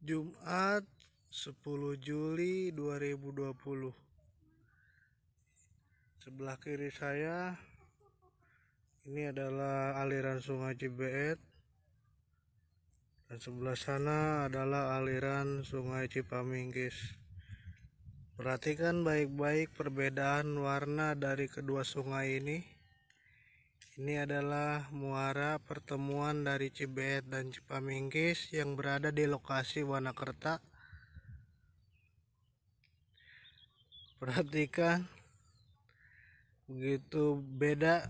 Jumat 10 Juli 2020 sebelah kiri saya ini adalah aliran sungai Cibeet. Dan sebelah sana adalah aliran sungai Cipaminggis. Perhatikan baik-baik perbedaan warna dari kedua sungai ini ini adalah muara pertemuan dari Cibeet dan Cipaminggis yang berada di lokasi Wanakerta. Perhatikan begitu beda